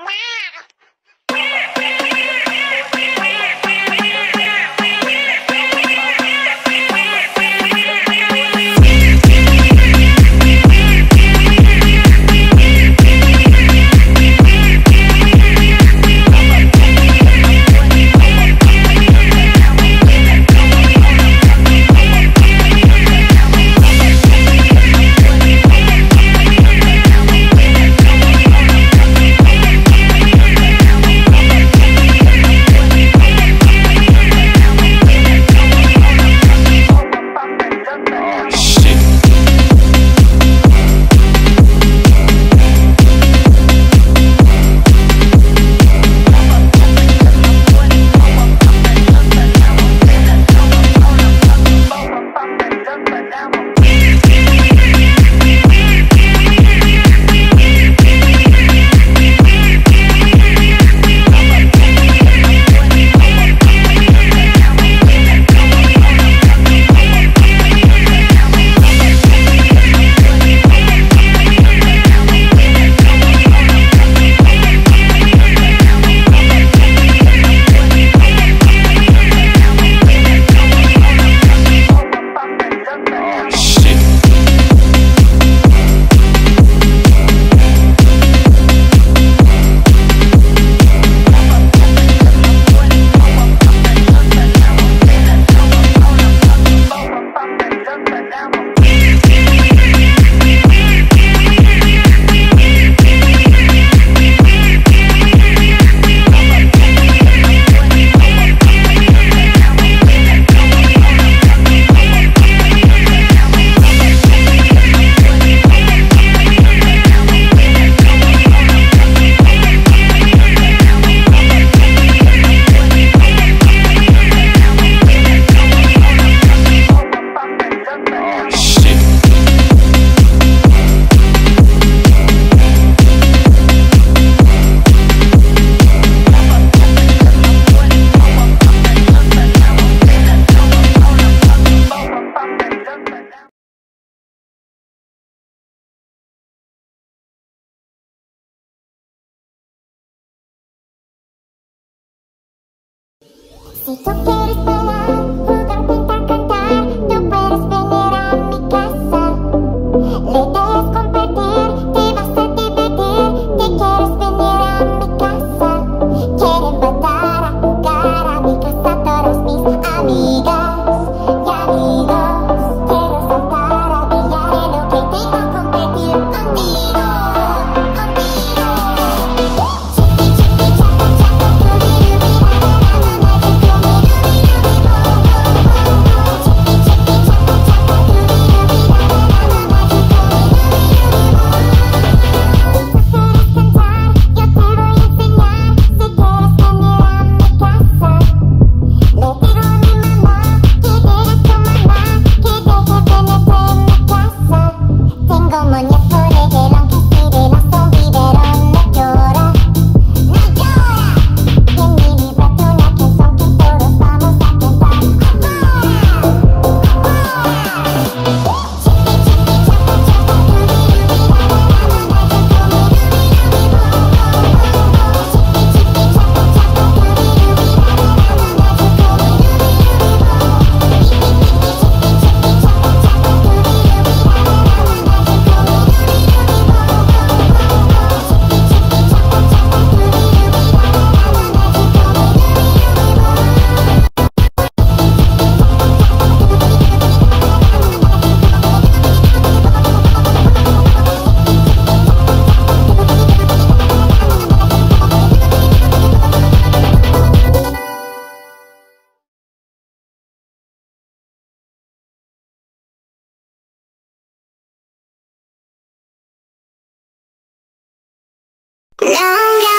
Si quieres bailar, Long